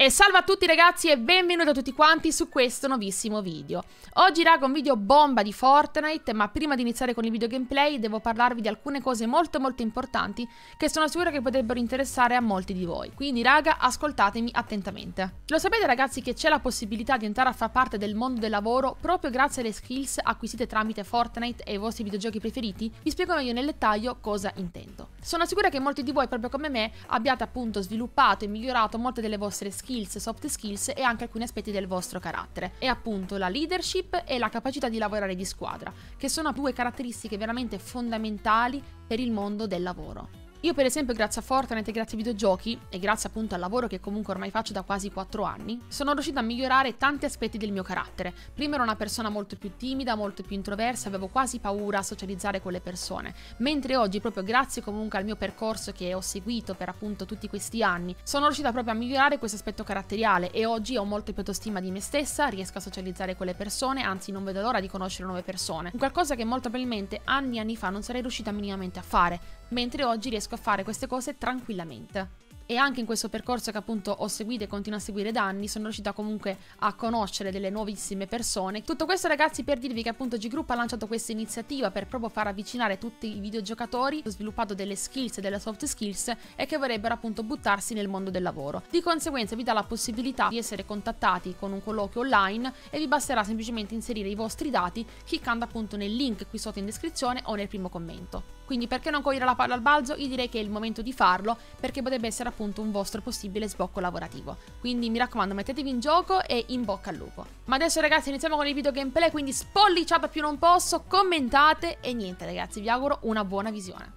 E salve a tutti ragazzi e benvenuti a tutti quanti su questo nuovissimo video. Oggi raga un video bomba di Fortnite, ma prima di iniziare con il video gameplay devo parlarvi di alcune cose molto molto importanti che sono sicura che potrebbero interessare a molti di voi. Quindi raga ascoltatemi attentamente. Lo sapete ragazzi che c'è la possibilità di entrare a far parte del mondo del lavoro proprio grazie alle skills acquisite tramite Fortnite e i vostri videogiochi preferiti? Vi spiego meglio nel dettaglio cosa intendo. Sono sicura che molti di voi proprio come me abbiate appunto sviluppato e migliorato molte delle vostre skills soft skills e anche alcuni aspetti del vostro carattere. E appunto la leadership e la capacità di lavorare di squadra, che sono due caratteristiche veramente fondamentali per il mondo del lavoro. Io per esempio grazie a Fortnite e grazie ai videogiochi, e grazie appunto al lavoro che comunque ormai faccio da quasi 4 anni, sono riuscita a migliorare tanti aspetti del mio carattere. Prima ero una persona molto più timida, molto più introversa, avevo quasi paura a socializzare con le persone, mentre oggi proprio grazie comunque al mio percorso che ho seguito per appunto tutti questi anni, sono riuscita proprio a migliorare questo aspetto caratteriale e oggi ho molto più autostima di me stessa, riesco a socializzare con le persone, anzi non vedo l'ora di conoscere nuove persone. Un qualcosa che molto probabilmente anni e anni fa non sarei riuscita minimamente a fare, mentre oggi riesco a fare queste cose tranquillamente e anche in questo percorso che appunto ho seguito e continuo a seguire da anni sono riuscita comunque a conoscere delle nuovissime persone. Tutto questo ragazzi per dirvi che appunto G-Group ha lanciato questa iniziativa per proprio far avvicinare tutti i videogiocatori, ha sviluppato delle skills e delle soft skills e che vorrebbero appunto buttarsi nel mondo del lavoro. Di conseguenza vi dà la possibilità di essere contattati con un colloquio online e vi basterà semplicemente inserire i vostri dati cliccando appunto nel link qui sotto in descrizione o nel primo commento. Quindi perché non cogliere la palla al balzo? Io direi che è il momento di farlo perché potrebbe essere appunto un vostro possibile sbocco lavorativo. Quindi mi raccomando mettetevi in gioco e in bocca al lupo. Ma adesso ragazzi iniziamo con il video gameplay, quindi spolliciate più non posso, commentate e niente ragazzi, vi auguro una buona visione.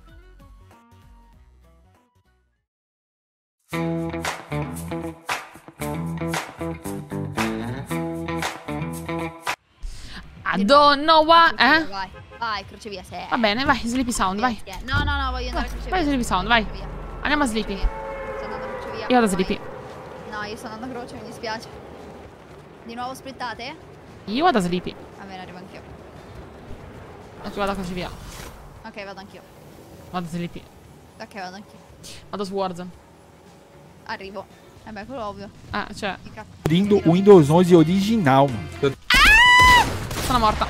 Know what, eh? Vai, crocevia, se. Va bene, vai, Sleepy Sound, vai. No, no, no, voglio andare a crocevia. Vai, Sleepy Sound, vai. Andiamo a Sleepy. Sto andando a crocevia. Io vado a Sleepy. No, io sto andando a croce, mi dispiace. Di nuovo splittate? Io vado a Sleepy. Va bene, arrivo anch'io. Ok, vado a crocevia. Ok, vado anch'io. Vado a Sleepy. Ok, vado anch'io. Vado su Warzone. Arrivo. Eh beh, quello ovvio. Ah, cioè. Abrindo o Windows 11 original. Ah! Sono morta.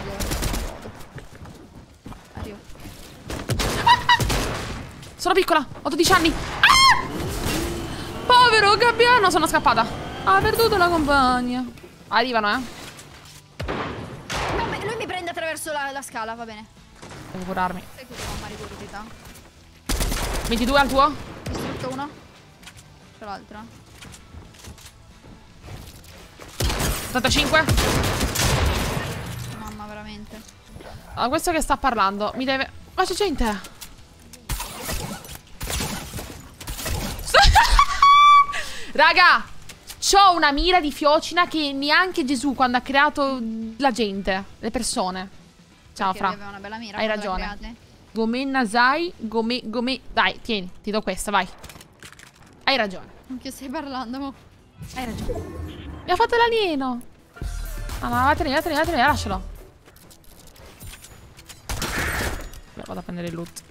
Sono piccola, ho 12 anni. Ah! Povero gabbiano, sono scappata. Ha perduto la compagna. Arrivano, eh. No, lui mi prende attraverso la, la scala, va bene. Devo curarmi. Sai che mamma ricordità. 22 al tuo? Distrutto uno. C'è l'altro. 85. Mamma, veramente. Allora, questo che sta parlando mi deve... Ma c'è gente! Raga, ho una mira di fiocina che neanche Gesù quando ha creato la gente, le persone. Ciao, Fra. Mira, Hai ragione. Gomenna Sai, gome, gome... Dai, tieni, ti do questa, vai. Hai ragione. Non che stai parlando, mo. Hai ragione. Mi ha fatto l'alieno. Ah, ma vattene, vattene, vattene, lascialo. Beh, vado a prendere il loot.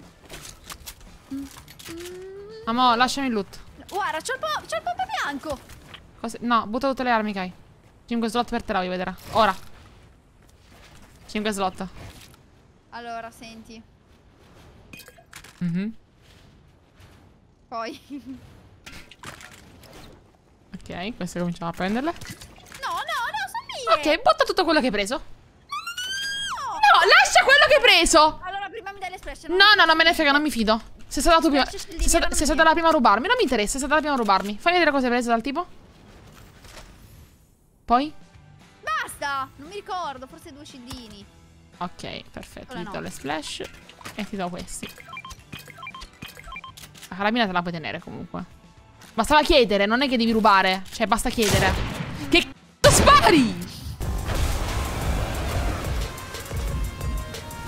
Amo, lasciami il loot. Guarda, c'ho il, po il pompa bianco. Cose no, butta tutte le armi, Kai. 5 slot per te la voglio vedere. Ora. 5 slot. Allora, senti. Mm Poi. ok, queste cominciamo a prenderle. No, no, no, sono mie. Ok, butta tutto quello che hai preso. No, no lascia quello che hai preso. Allora, prima mi dai le splash. No, no, non me ne frega, non mi fido. Sei stata tu prima. Sei stata, sei stata la prima a rubarmi. Non mi interessa, sei stata la prima a rubarmi. Fammi vedere cosa hai preso dal tipo. Poi? Basta! Non mi ricordo, forse due cedini. Ok, perfetto. Ti do le splash e ti do questi. La carabina te la puoi tenere comunque. Bastava chiedere, non è che devi rubare. Cioè, basta chiedere. Che c***o spari?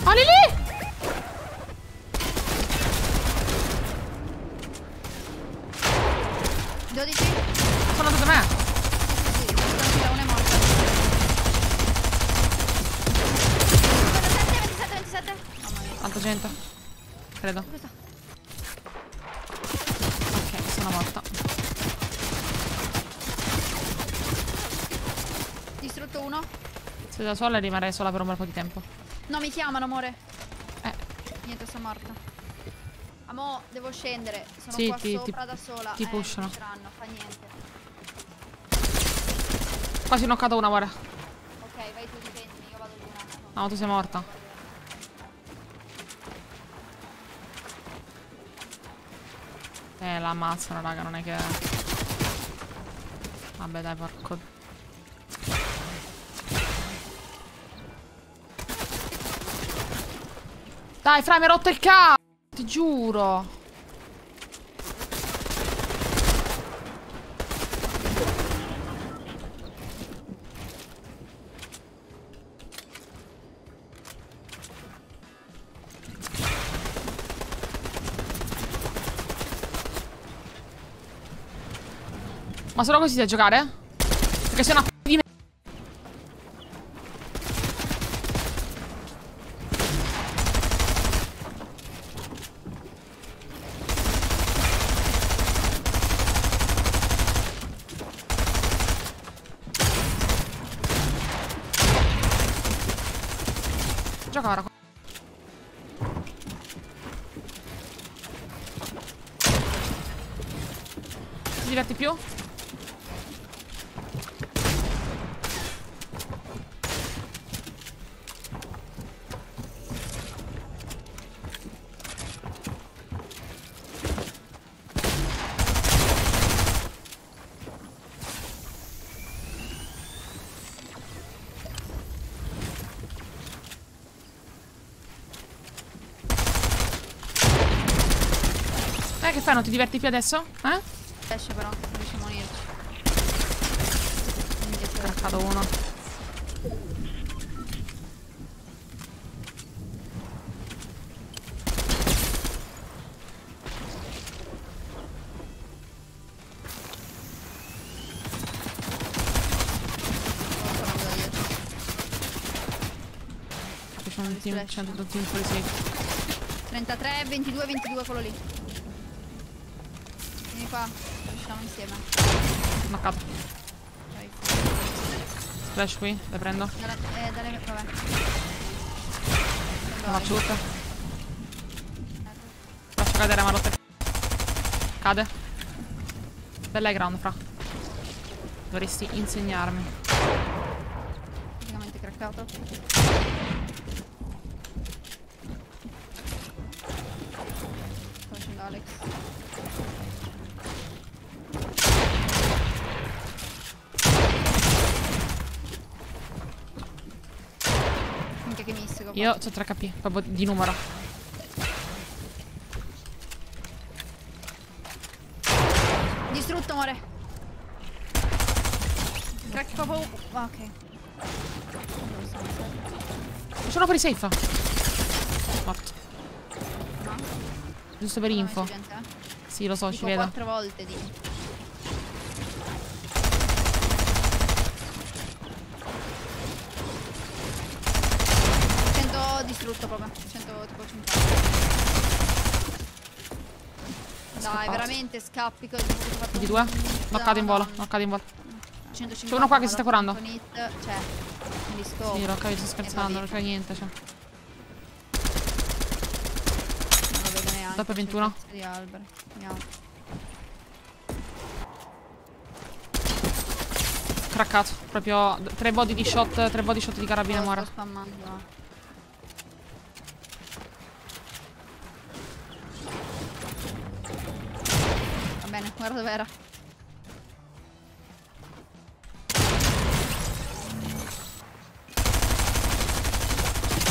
Ali lì! 12. Sono andato da me. Sì, una è morta. 27, 27, 27. Mamma mia. Tanta gente. Credo. Ok, sono morta. Morto uno. Se da sola rimarrei sola per un bel po' di tempo. No, mi chiamano, amore. Eh, Niente, sono morta. Amo, devo scendere. Sono Sì, qua ti- sopra ti- da sola. ti eh, pushano. fa niente. quasi knoccato una, guarda. Ok, vai tu, difendimi, io vado giù un attimo. No, tu sei morta. Eh, la ammazzano, raga, non è che... Vabbè, dai, porco... Dai, Fra, mi ha rotto il c***o! Ti giuro! Ma solo così sai giocare? Perché sei una p*** di me. Gioca ora. Ti diverti più? Eh, che fai? Non ti diverti più adesso? Eh? Esce però, non riusciamo a. Indietro. Craccato uno. C'è un team, c'è un team fuori safe. 33, 22, 22 quello lì. Qua, usciamo insieme. Knoccato. Vai. Flash qui, le prendo. Dalle, eh, dalle, vabbè. La faccio tutta. Faccio cadere ma rotte. Cade. Bella high ground, fra. Dovresti insegnarmi. Praticamente craccato. Sto facendo Alex. Io ho 3 HP, proprio di numero. Distrutto, amore. Crack proprio... Ah, ok. Sono fuori safe. Morto. No. Giusto per ah, info. Gente, eh? Sì, lo so, Dico ci vedo. quattro volte, dico. 100 proprio, 100 tipo 50. Dai, veramente scappi così. Di due? Noccate in volo, noccate in volo. C'è uno qua che si sta curando. Hit, cioè, mi scopo. Sì, lo capisco, sto scherzando, non c'è niente, cioè. Non lo vedo neanche. Dopo 21. Di alberi. Craccato, proprio tre body di shot, tre body shot di carabina Muore. Sto spammando. Bene, guarda dov'era.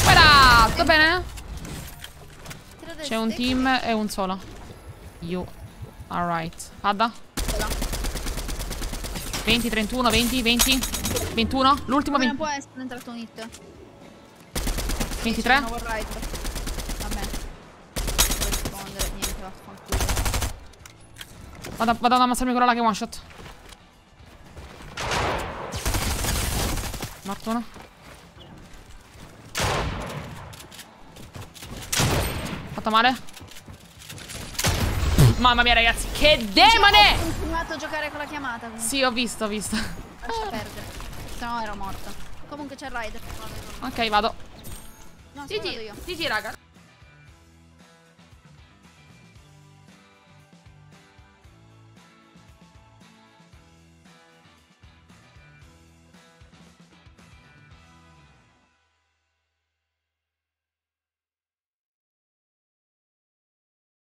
Guarda! Tutto bene? C'è un team e un solo. You. Alright. Padda. 20, 31, 20, 20. 21. L'ultimo Come non 20, può essere entrato un hit? 23. C'è un override. Vabbè. Devo rispondere. Niente, vaffanculo. Vado, vado ad ammazzarmi là che è one shot. Morto uno. Fatto male. Mamma mia ragazzi, che demone! Ho continuato a giocare con la chiamata. comunque. Sì, ho visto, ho visto. Lascia perdere. Se no ero morta. Comunque c'è il rider. Ok, vado. No, io. GG raga.